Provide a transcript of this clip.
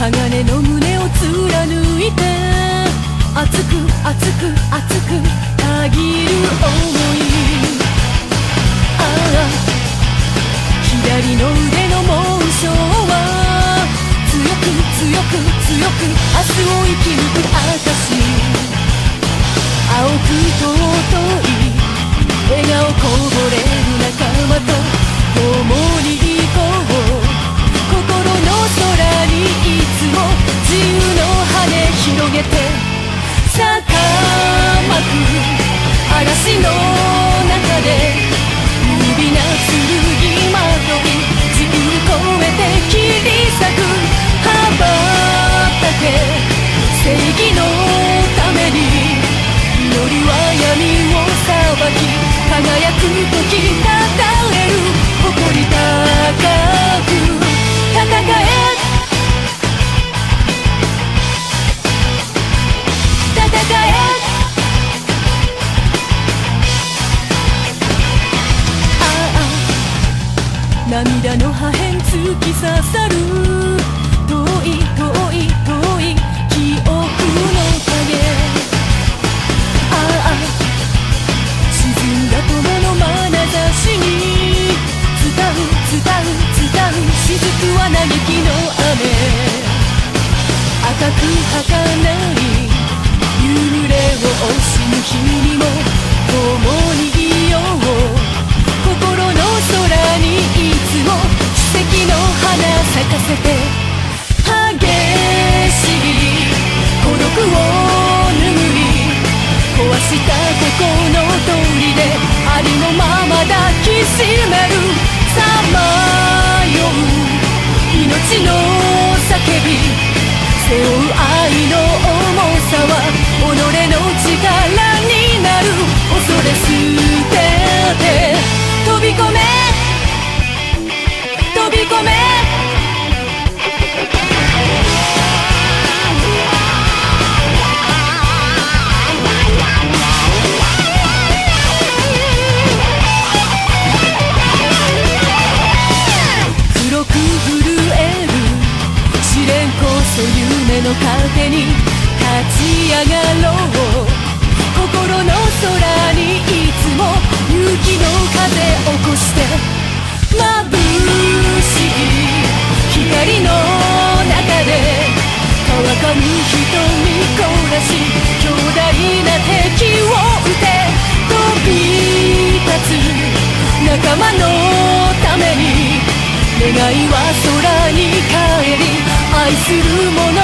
鋼の胸を貫いて熱く熱く熱くたぎる想い。ああ左の腕の紋章は強く強く強く高く嵐の中で指なつ涙の破片突き刺さる。遠い遠い遠い記憶の影。ああ沈んだ友の眼差しに。伝う伝う伝う雫は嘆きのしたここの通りでありのまま抱きしめるさまよう命の叫び背負う愛の重さは己の力になる恐れ捨てて飛び込め夢の糧に立ち上がろう。心の空にいつも勇気の風起こして眩しい光の中で乾かぬ瞳凝らし強大な敵を撃て飛び立つ仲間のために願いは空に帰り愛する者